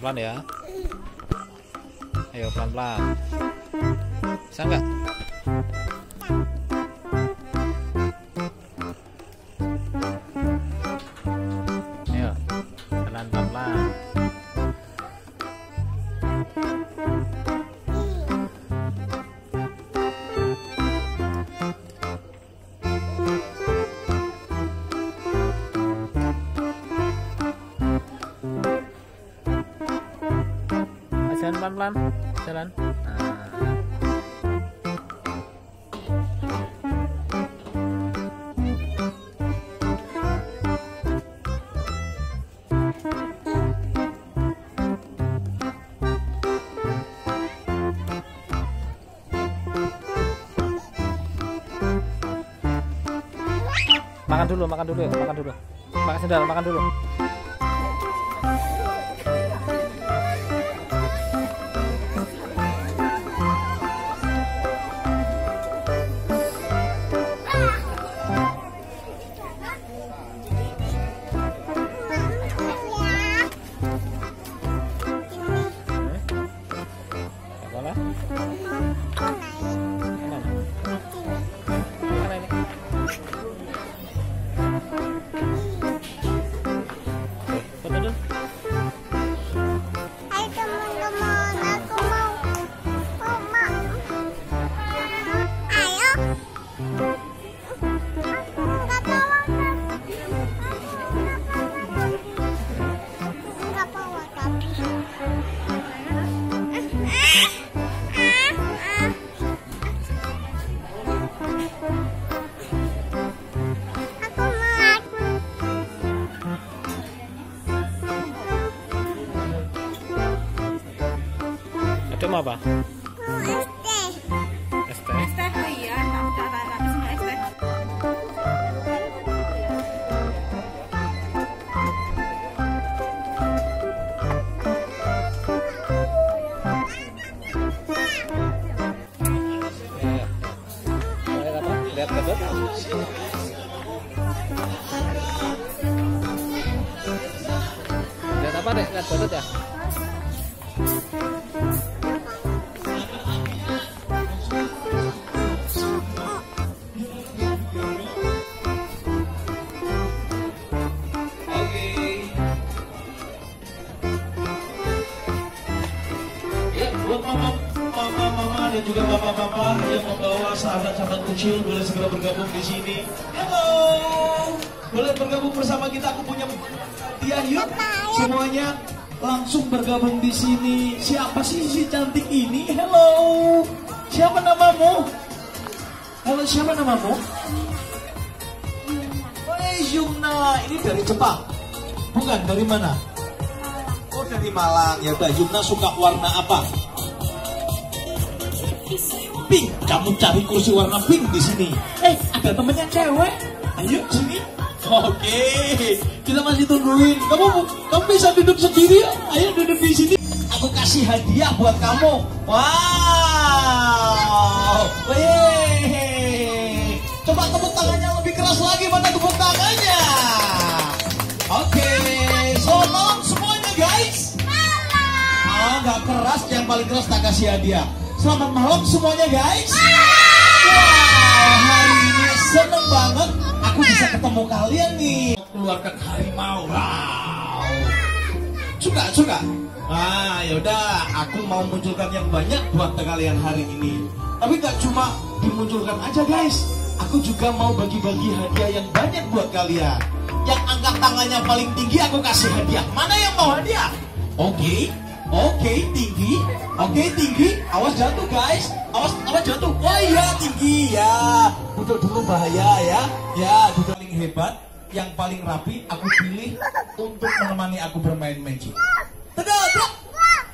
pelan-pelan ya. Ayo pelan-pelan. Bisa nggak Jalan pelan-pelan. Jalan. Makan dulu makan dulu makan dulu. Makan sendal makan dulu apa? Lihat apa? Deh? Lihat ya? Ya, sahabat-sahabat kecil boleh segera bergabung di sini. Halo, boleh bergabung bersama kita. Aku punya hadiah yuk. Semuanya langsung bergabung di sini. Siapa sih si cantik ini? Halo, siapa namamu? Halo, siapa namamu? Oh, Yumna, ini dari Jepang. Bukan dari mana? Oh dari Malang ya udah Yumna suka warna apa? Pink. Kamu cari kursi warna pink di sini. Eh ada temennya cewek. Ayo sini. Oke, kita masih tungguin. Kamu kamu bisa duduk sendiri? Ayo duduk di sini. Aku kasih hadiah buat kamu. Wow. Wih. Coba tepuk tangannya lebih keras lagi. Mana tepuk tangannya? Oke, selamat semuanya guys. Ah, nggak keras, yang paling keras tak kasih hadiah. Selamat malam semuanya guys. Wow, hari ini seneng banget. Aku bisa ketemu kalian nih. Keluarkan harimau. Wow. Suka, suka. Ah, yaudah. Aku mau munculkan yang banyak buat kalian hari ini. Tapi nggak cuma dimunculkan aja guys. Aku juga mau bagi-bagi hadiah yang banyak buat kalian. Yang angkat tangannya paling tinggi aku kasih hadiah. Mana yang mau hadiah? Oke, oke tinggi, oke tinggi. Awas jatuh guys, awas awas jatuh. Oh iya tinggi ya. Duduk dulu bahaya ya. Ya duduk paling hebat, yang paling rapi aku pilih untuk menemani aku bermain magic. Tegak.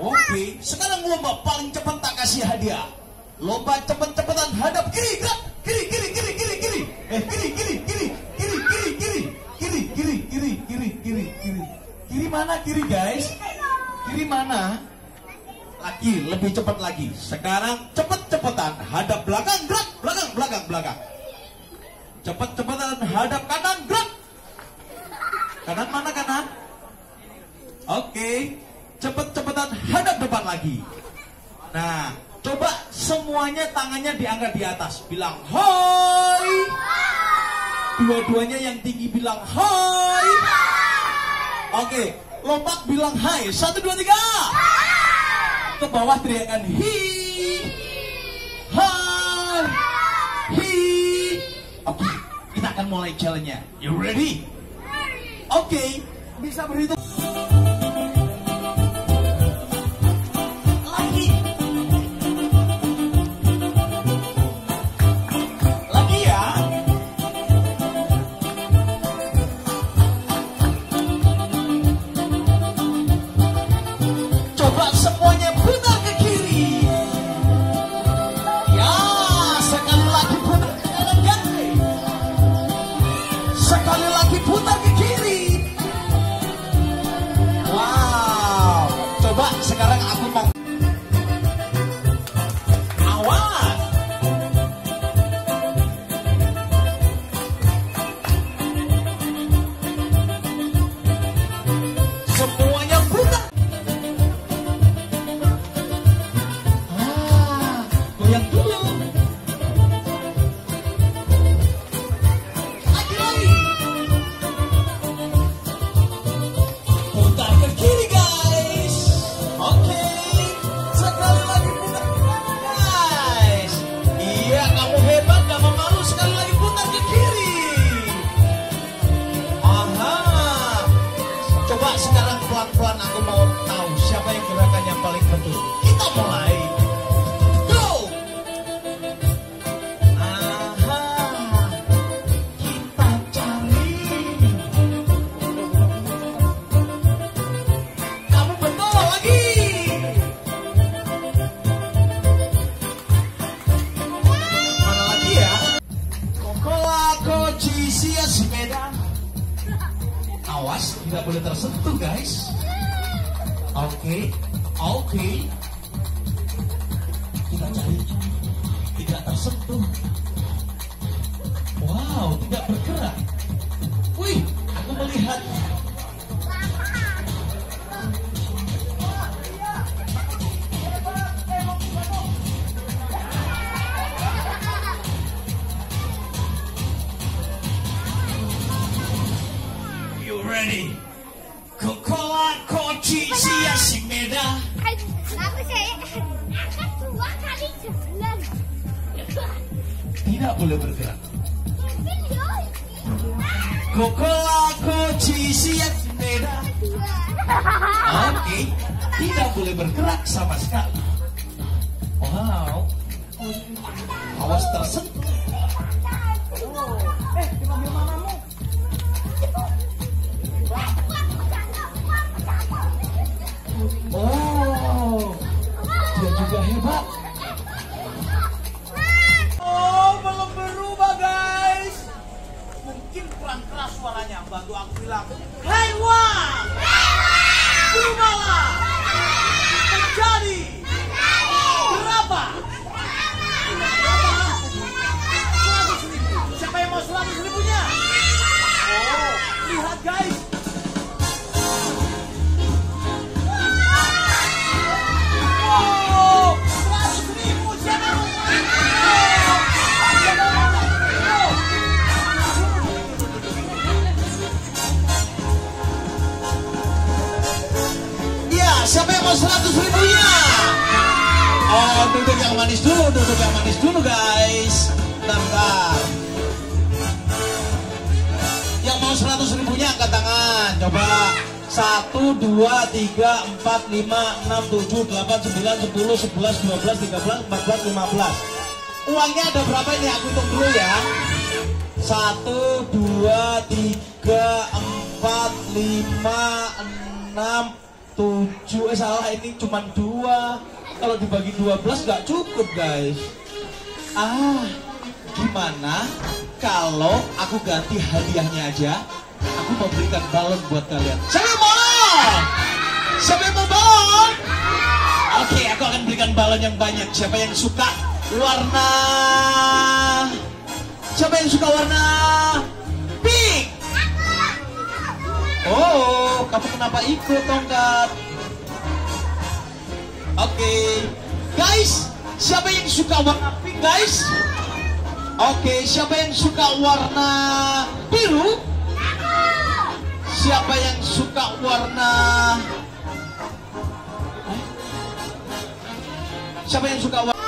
Oke, sekarang lomba paling cepat tak kasih hadiah. Lomba cepet-cepetan hadap kiri, gerak. Kiri, kiri, kiri, kiri, kiri. Eh, kiri, kiri, kiri, kiri, kiri, kiri. Kiri, kiri, kiri, kiri, kiri, kiri. Kiri mana kiri, guys? Kiri mana? Lagi, lebih cepat lagi. Sekarang cepet-cepetan hadap belakang, gerak. Belakang, belakang, belakang. Cepet-cepetan hadap kanan, gerak. Kanan mana kanan? Oke, cepet-cepetan hadap depan lagi. Nah, coba semuanya tangannya diangkat di atas. Bilang hai. Dua-duanya yang tinggi bilang hai. Oke, lompat bilang hai. Satu, dua, tiga. Ke bawah teriakan hi. Hai. Hi. Oke, kita akan mulai challenge-nya. You ready? Oke, bisa berhitung. You ready? Coca-Cola, Koci, sia sepeda. Aku saya akan dua kali sebulan. Tidak boleh bergerak. Coca-Cola, Koci, sia sepeda. Oke, tidak boleh bergerak sama sekali. Wow. Awas tersentuh. la seratus ribunya? Oh, duduk yang manis dulu, duduk yang manis dulu guys. Bentar, Yang mau seratus ribunya angkat tangan, coba. Satu, dua, tiga, empat, lima, enam, tujuh, delapan, sembilan, sepuluh, sebelas, dua belas, tiga belas, empat belas, lima belas. Uangnya ada berapa ini? Aku hitung dulu ya. Satu, dua, tiga, empat, lima, enam, tujuh, eh salah ini cuma dua. Kalau dibagi 12 nggak cukup guys. Ah, gimana kalau aku ganti hadiahnya aja? Aku mau berikan balon buat kalian. Siapa mau? Siapa mau balon? Oke, aku akan berikan balon yang banyak. Siapa yang suka warna? Siapa yang suka warna pink? Oh, kamu kenapa ikut tongkat? Oke, guys, siapa yang suka warna pink, guys? Oke, siapa yang suka warna biru? Siapa yang suka warna Hah? Siapa yang suka warna